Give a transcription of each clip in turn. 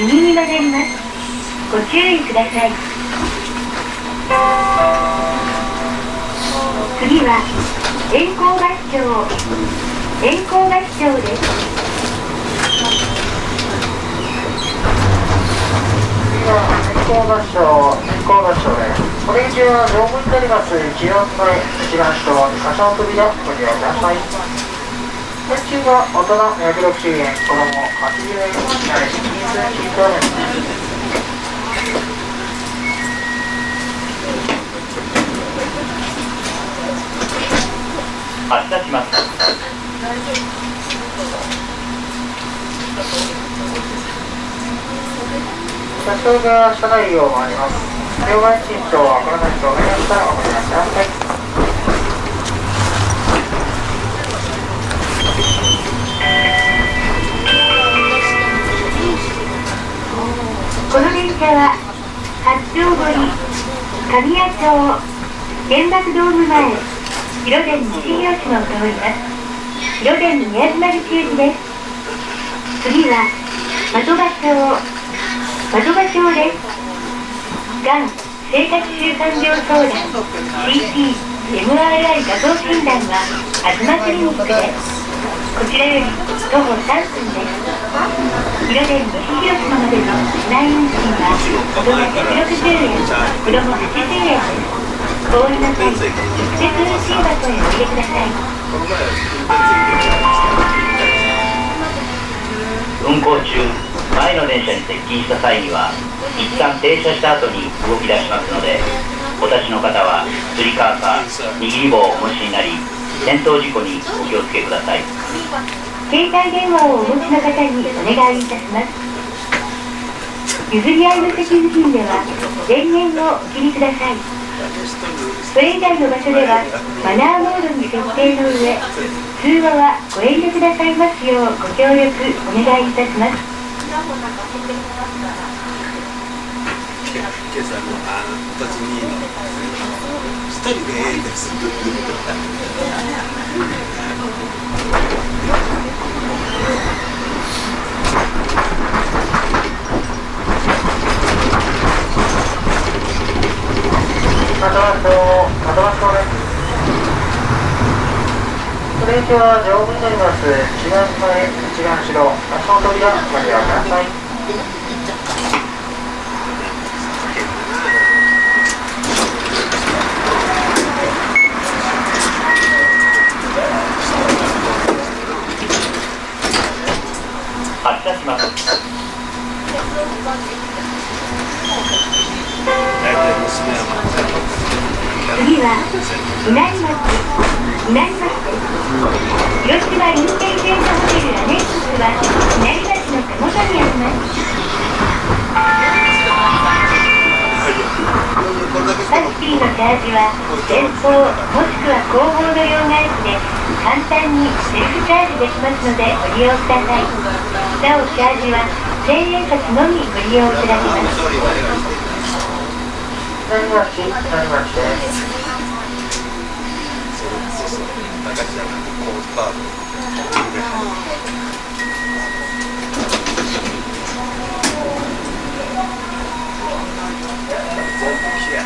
が右に曲がります。ご注意ください。次は円光合唱。円光合唱です。次は円光合唱円光合唱ですこれ以上は丈夫になります一番前一番下箇所の扉ご利用ください。運賃は大人260円子供80円になります。発車します。車掌が車内を回ります。両替賃とわからない人お願いしたらお願いくださ神谷町原爆ドーム前広電西広島を通ります広電宮島口行きです次は的場町的場町です。がん生活習慣病相談。CT MRI 画像診断は東クリニックですこちらより徒歩3分です。運行中前の電車に接近した際には一旦停車した後に動き出しますのでお立ちの方はつり革か握り棒をお持ちになり転倒事故にお気をつけください。携帯電話をお持ちの方にお願いいたします。譲り合いの席付近では電源をお切りください。それ以外の場所ではマナーモードに設定の上通話はご遠慮くださいますようご協力お願いいたします。今朝のあの土地に一人でええです。これ以上は丈夫になります一番前一番後ろ場所の扉ご利用ください発車します。次は稲荷町稲荷町です広島インテリジェントホテルアネックスは稲荷町の手元にありますタクシーのチャージは前方もしくは後方の両替機で簡単にセルフチャージできますのでご利用くださいなおチャージは1000円札のみご利用いただけます何町何町です高橋さんがコースパート全部一緒や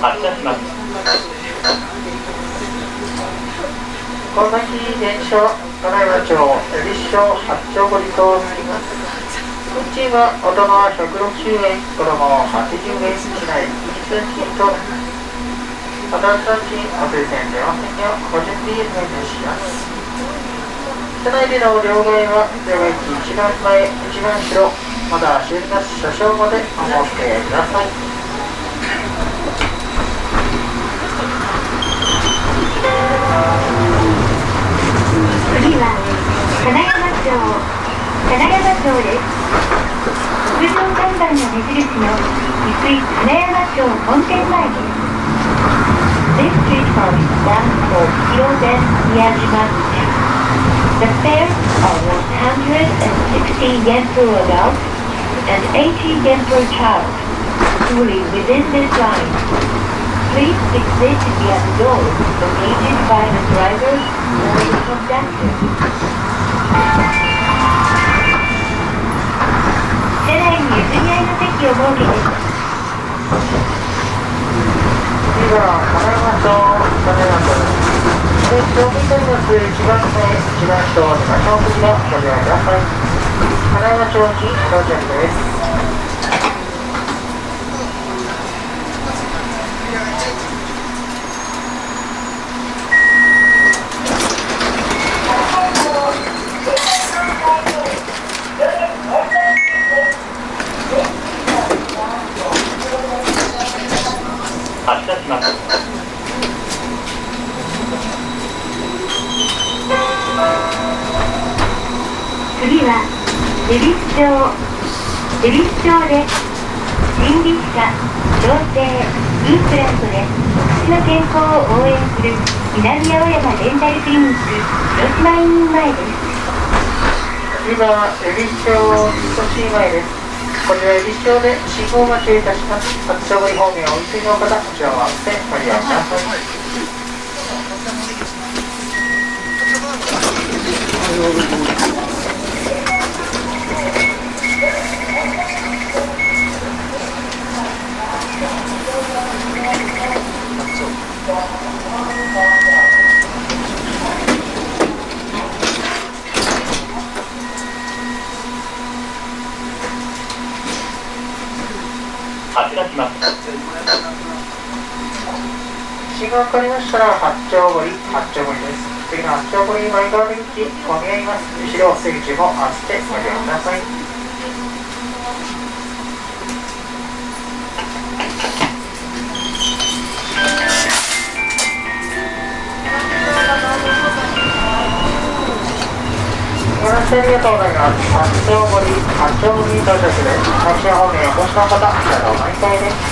発車しますこの日電車金山町恵比寿町八丁堀となります。運賃は大人は160円子供は80円以内金銭金となります。また運賃お推薦出ませんよご準備お願いします。車内での両替は両替機一番前一番後ろまだ終なし車掌までお申し込みください次は金山町金山町です屋上看板が目印の三井金山町本店前です This street card stands for Hiroden Miyajima The fares are 160 yen per adult and 80 yen per child, fully within this line. Please fix safety at the door located by the driver or the conductor. 車内に譲り合いの席を設けて次は金山町金山町です列車を見ております一番線一番下を2番手のご利用ください金山町に到着です次は恵比寿町恵比寿町で人力車調整インプラントで福祉の健康を応援する南青山デンタルクリニック広島医院前です次は恵比寿町少し前です。こちら恵比寿町で信号待ちいたします八丁堀方面をお急ぎの方こちらを合わせてご利用ください。かかりましたら八丁堀八丁堀です次の八丁堀前側出口混み合います。後ろ出口も合わせてご利用ください。ありがとうございます。八丁堀八丁堀到着です。タクシー方面お越しの方こちらの毎回です。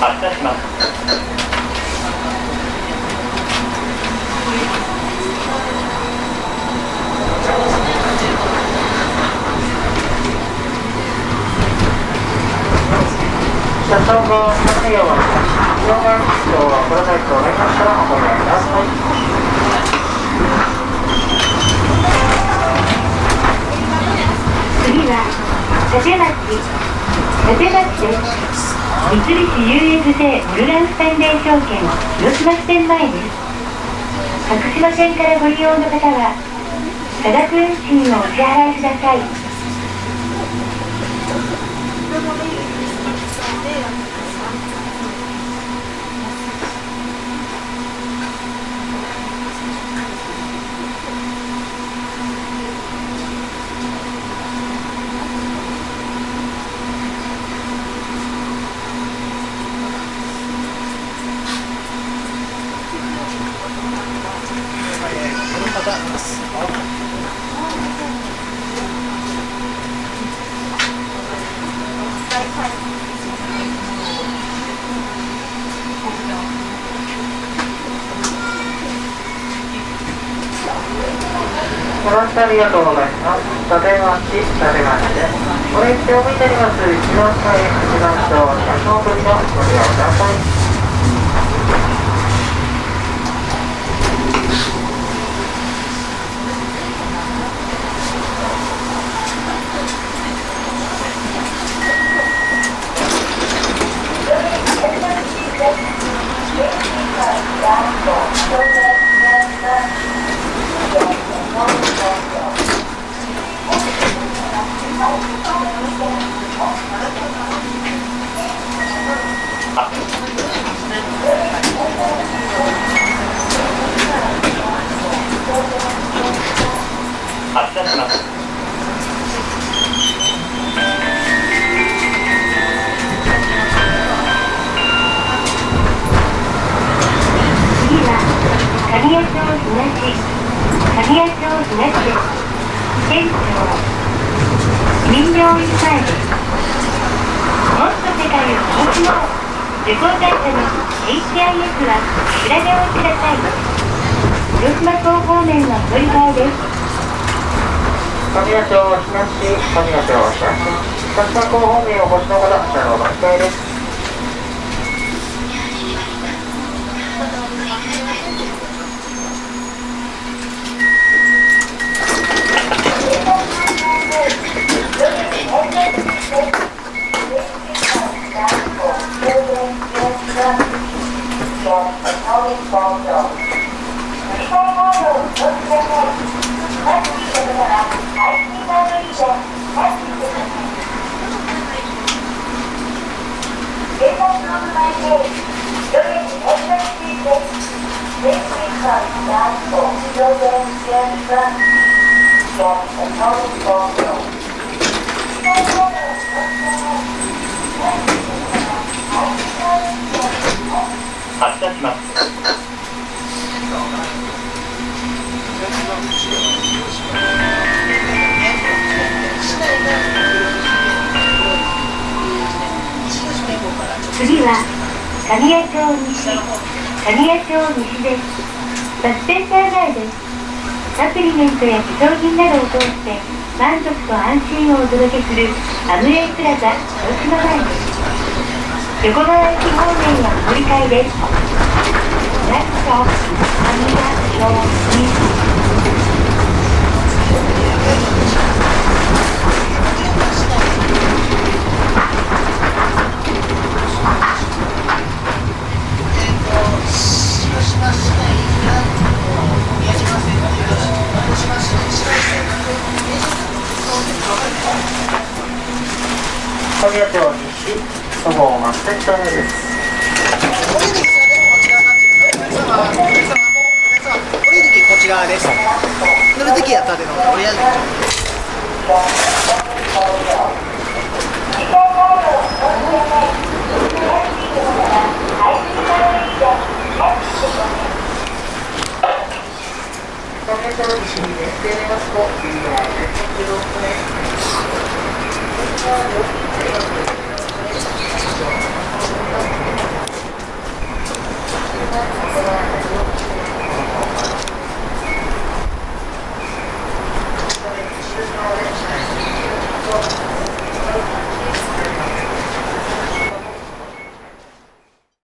発車します。車掌が三塁を回ります。両側室長はこのタイプをお願いましたらお答えください。次は立町立町です三菱 UFJ モルガンスタンレー証券広島支店前です徳島線からご利用の方は多額運賃をお支払いくださいごありがとうございます。立てまし、立てまして。ご列を見ております。一番、一番、組のご利用ください。東です県庁民謡以前ですもっと世界を楽しもう旅行会社の HIS は裏側をください広島港方面は乗り換えです神谷町東神谷町東鹿島港方面をお越しの方車両の控えです発車します次は神谷町西神谷町西ですバスセンター街ですサプリメントや化粧品などを通して満足と安心をお届けするアムレイプラザ広島前です横川駅方面は乗り換えですラスト神谷町西神谷町西そごうマスセンターです降りる時すい。ませんお客様お客様お客様降りる時こち側です乗る時やったでの降りられる神谷町西